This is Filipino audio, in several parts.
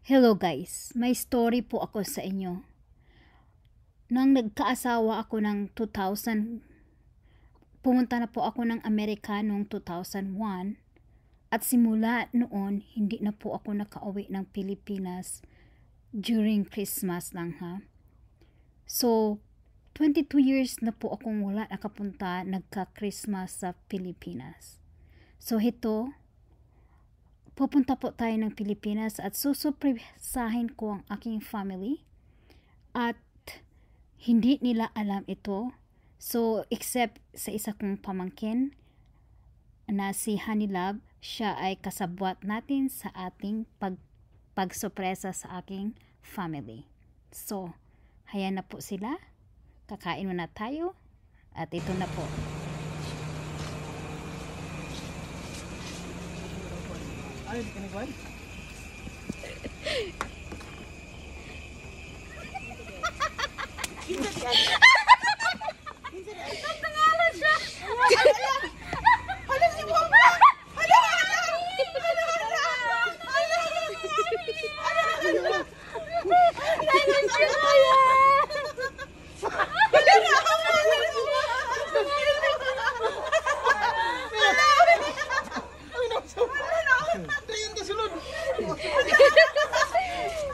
Hello guys, may story po ako sa inyo. Nang nagkaasawa ako ng 2000, pumunta na po ako ng Amerika noong 2001 at simula noon hindi na po ako nakauwi ng Pilipinas during Christmas lang ha. So, 22 years na po akong wala nakapunta nagka-Christmas sa Pilipinas. So, ito, pupunta po tayo ng Pilipinas at susupresahin ko ang aking family at hindi nila alam ito. So, except sa isa kong pamangkin na si Love, siya ay kasabwat natin sa ating pag pagsopresa sa aking family. So, haya na po sila. Kakain muna tayo. At ito na po. Ay, di ka nagwan? Ayun ka sulod.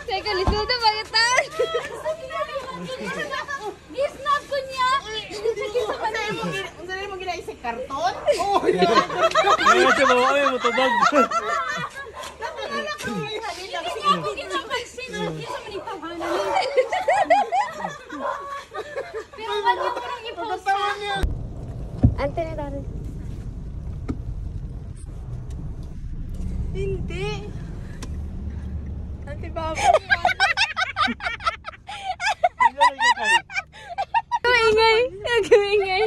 Teka, lisudo bakit tan? Gisnap ko niya. Sige sa kanila. Ang dali mo ginaisip karton? Oh, yeah. Ayun siya bawa ay matubag. Pero bakit ko nang i-post na? Ante na darin. Hindi. Ate Baba. Kumingay. Kumingay.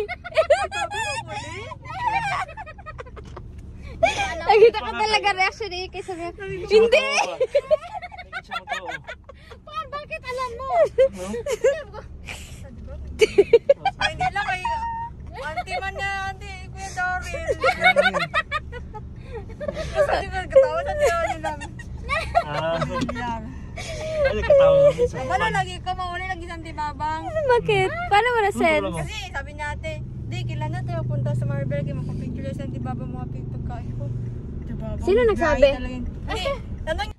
Nakita ko talaga reaction eh. Kaysa niya. Hindi! Paul, bakit alam mo? Ay, hindi lang kay... Auntie man na, auntie. Kuya Daryl. Kasi di ba katawa na tayo nila. Ah, Lang. ay Wala lagi ka, mauli lagi sa auntie Babang. Bakit? Paano mo na-sense? Ano Kasi sabi niya ate, di, kailan na tayo punta sa Marvel, kaya makapicture sa auntie Babang mga pagkain ko. Auntie Babang, Sino nagsabi? Hindi, tanong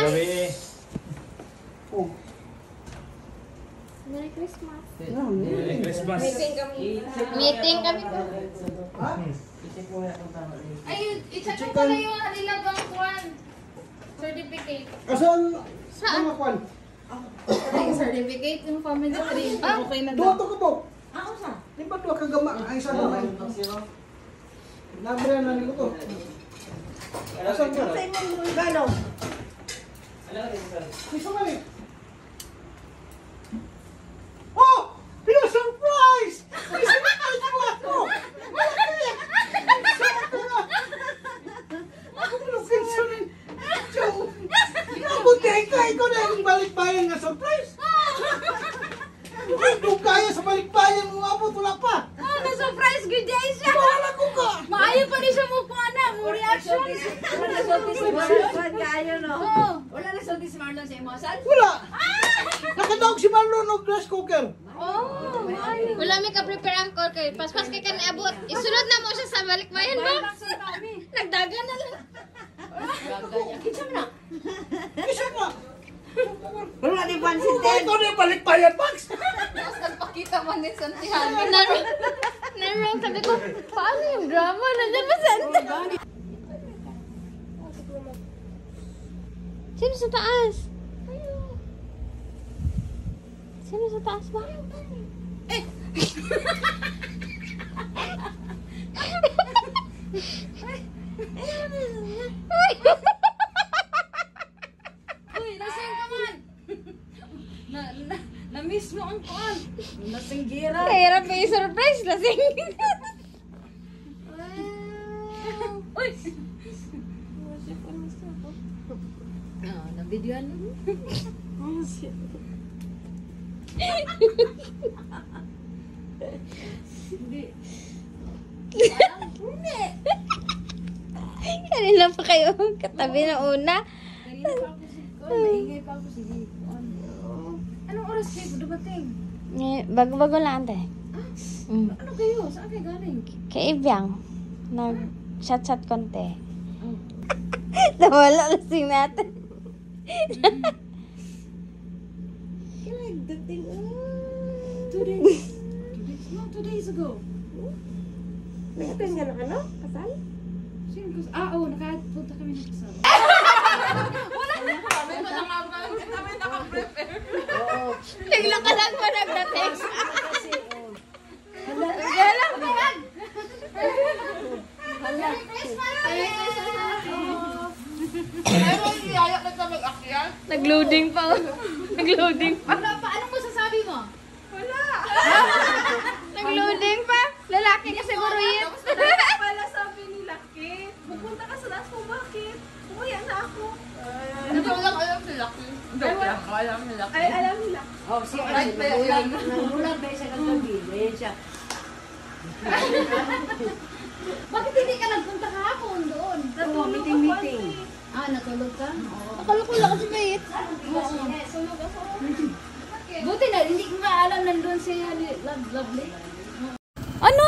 Gabi. Merry Christmas. Merry Christmas. Meeting kami to. Ay, i-check mo pala yung nilagang kwan. Certificate. Asan? Saan? Kwan? Ay, certificate yung family tree. Ah, okay na Duha to ka po. Di ba duha ka gama? Ang isa gamay. Nabra na nilo to. Asan ka? Sa imong regalo. Gusto nga ni. Oh! Pina-surprise! Pina-surprise mo ako! Ako mo nung kinsunin. Joe! Nabuti ka! Ikaw na yung balikbayan nga surprise! Kung kaya sa balikbayan mo abot, wala pa! Oh, na-surprise good day siya! Bahala ko ka! Maayo pa rin siya mukha na, Wala nagsulti si Marlon. Kaayo, no? Wala nagsulti si Marlon sa? Wala! Si Marlon ng rice cooker! Oh. Wala may ka-prepare ang call kay paspas kay kan abot. Isunod na mo siya sa balikbayan ba? Nagdagan na lang. Kinsa na? Isa na! Wala di pansin Kung ikaw na yung balikbayan, Max! Nagpakita mo ni Santiago. Narong, narong sabi ko, paano yung drama? Nandiyan ba Santa? Sino sa taas? Sino sa taas ba? Eh! Uy, lasing ka man. Na, na, na-miss mo ang kuan. Nasinggira. Kaya yung surprise lasing. Ah, na-videoan mo. Kanina pa kayo katabi ng una. Kanina pa ako si Kon. Maingay pa ako si Kon. Anong oras kayo dumating? Eh, bago-bago lang ate. Mm. Ano kayo? Saan kayo galing? Kay Ibyang, nag-chat-chat konti. Nawala lasing natin. Kinagdating. Two days. No, two days ago. Ka na ka, no? Kasal? Sino. Ah, oo, nakapunta kami ng kasal. Oo. Bigla ka lang pa nagdatext. Kasi, oh. Bigla lang pa yan. Hala. Nag-loading pa. Nag-loading pa. Wala pa, anong masasabi mo? Nag-loading pa. Lalaki ka siguro yun. Pala sabi ni Lucky, pupunta ka sa last mo, bakit? Umuya na ako. Hindi ko lang alam si Lucky. Hindi ko lang alam si Lucky. Ay, alam ni Lucky. Oh, siya kasi nagulat. Ba siya kagabi? Ayan siya. Bakit hindi ka nagpunta kahapon doon? Oo, meeting-meeting. Ah, natulog ka? Oo. Akala ko lang kasi bait. Sulog ako. Buti na, hindi ko nga alam nandun si Love Lovely. Ano?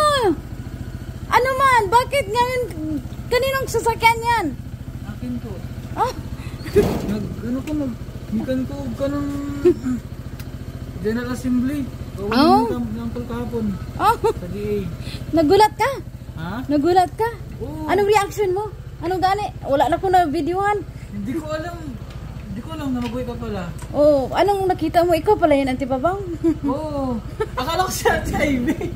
Ano man? Bakit ngayon? Kaninong sasakyan yan? Akin to. Ah, Nag, ano ko, nag, mikan ko ka ng General Assembly. Oh. Mo ng uncle kahapon. oh, Sa DA. nagulat ka? Ha? Nagulat ka? Oo. Anong reaction mo? Anong gani? Wala na ko na videohan. Hindi ko alam. Hindi ko alam na mabuhay ka pala. Oh, anong nakita mo? Ikaw pala yun, antibabang. Oo. Akala ko si Ate Ivy.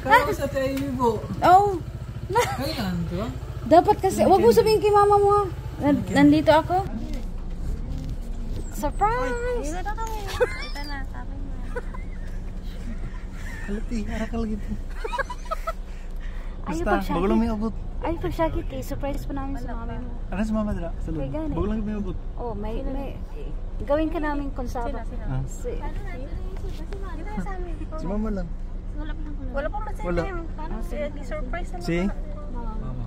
Akala ko si Ate Ivy po. oh, na, Kailan, di ba? dapat kasi, wag mo sabihin kay mama mo ha. Nan- nandito ako. Surprise! Kalati, arakal gitu. Basta, pag bago lang may abot. Ay, pag syakit eh, surprise pa namin sa mama mo. Ano si mama dira? Sa loob. Bago lang may abot. Oh, may, may, gawin ka namin konsaba. Ah. Si, Si mama lang. Wala pa man Wala. Paano siya surprise naman? Si? mama.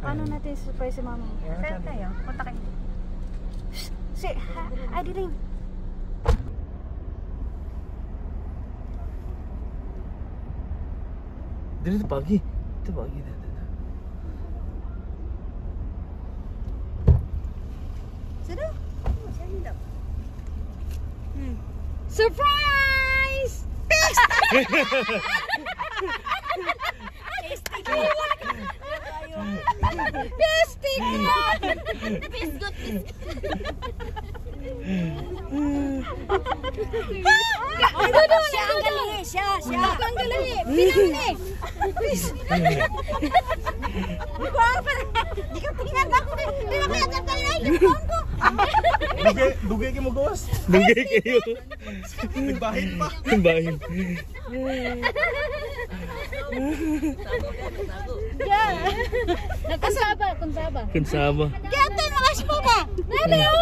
Paano natin surprise si mama mo? Saan tayo? Punta kayo. Si, ha, ay, dilim. Dito pagi. ってもいいねんねするもう全員だうんサプライズ Ang galing siya, siya. Chris. Hindi ko alam pala. Hindi ko tingnan ako. Hindi ko alam pala. Hindi ko Dugay, dugay kayo magawas. Dugay kayo. Nagbahin pa. Nagbahin. Yeah. Nagkunsaba, kunsaba. Kunsaba. Kaya ito yung mga spuma. Nalo.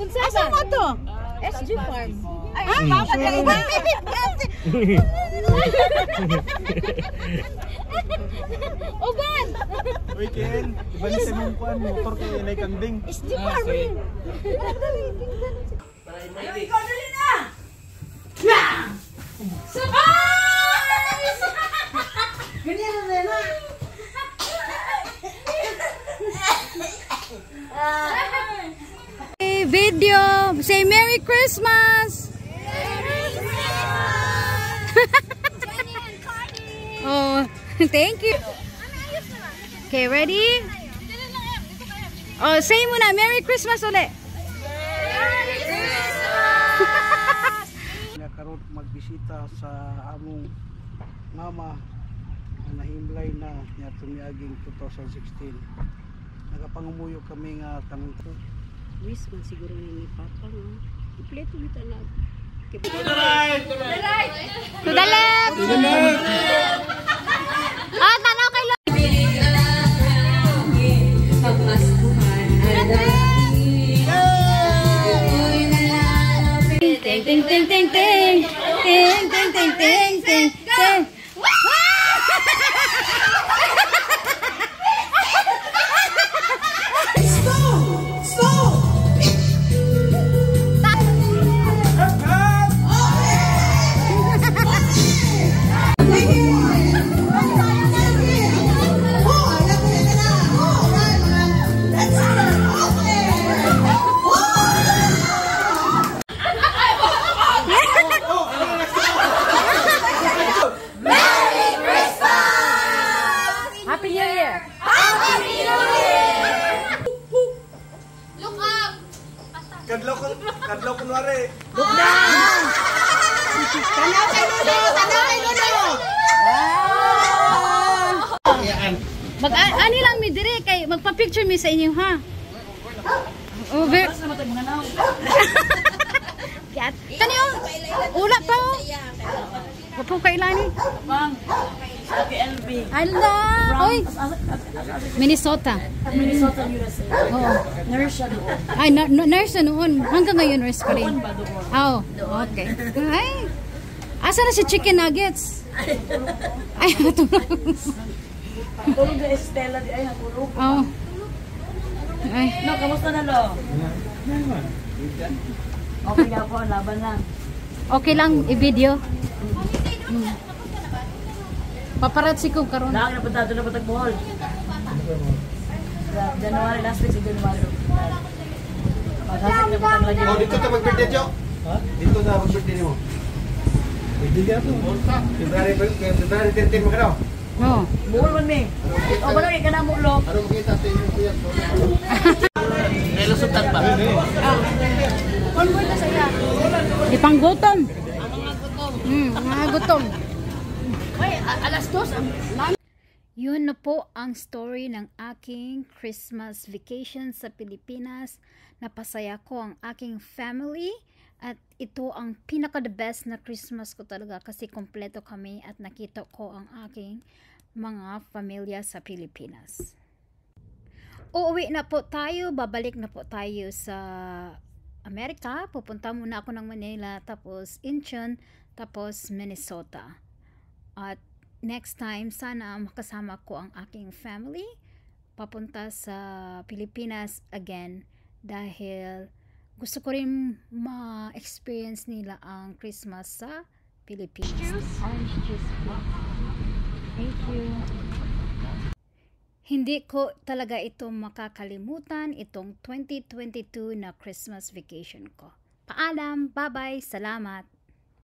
Kunsaba. Oh. Ah. Asa mo to? Ah, SG Farm. Ay, mama, kaya ba? Kaya Uban! Uy, Ken, ibalik sa mong kuhan, motor kay Inay Kambing. Steve Harvey! Ayaw, ikaw dali na! Yeah! Surprise! Ganyan na na! Video! Say Merry Christmas! Merry Christmas! thank you. Okay, ready? Oh, say mo na, Merry Christmas ulit. nga karon magbisita sa among mama na nahimlay na niya tumiaging 2016 nagapangumuyo kami nga kanang wish man siguro ni papa nga kompleto kita na To the left! To the left! Ah, ten ten ten Happy New Year! Look up! Kadlaw ko, kadlaw ko nwari. Mag a- ani lang mi dire kay magpa-picture mi sa inyo ha. Oh, ver. Kat. Kani oh. Ula pa oh. Kay lani. Bang. LB. Ala. Oy. Minnesota. Minnesota, USA. Oo. Nurse siya doon. Ay, na- na- nurse na noon. Hanggang ngayon nurse pa rin. Oh, okay. Ay. Asa na si chicken nuggets? Ay, matulog. Tulog na Estela di ay natulog. Oh. Ay. No, kamusta na lo? Okay nga po, laban lang. Okay lang i-video. Hmm. Paparazzi ko karon. Laki na punta doon na patag Bohol. January, last week sa January. Maghasik na patag lagi. Oh, dito ka mag-birthday, Jo. Ha? Dito na mag-birthday mo. Birthday ka to. February, February 13 mo ka daw. Oh. Bohol man mi. O, ba lang ka na mo lo? Ano makita sa inyo kuya? Ipanggutom. Hmm, mga gutom. Alas dos. Yun na po ang story ng aking Christmas vacation sa Pilipinas. Napasaya ko ang aking family at ito ang pinaka the best na Christmas ko talaga kasi kompleto kami at nakita ko ang aking mga pamilya sa Pilipinas. Uuwi na po tayo, babalik na po tayo sa Amerika. Pupunta muna ako ng Manila, tapos Incheon, tapos Minnesota. At next time, sana makasama ko ang aking family papunta sa Pilipinas again dahil gusto ko rin ma-experience nila ang Christmas sa Pilipinas. Orange juice. Thank you. Hindi ko talaga ito makakalimutan itong 2022 na Christmas vacation ko. Paalam, bye-bye, salamat.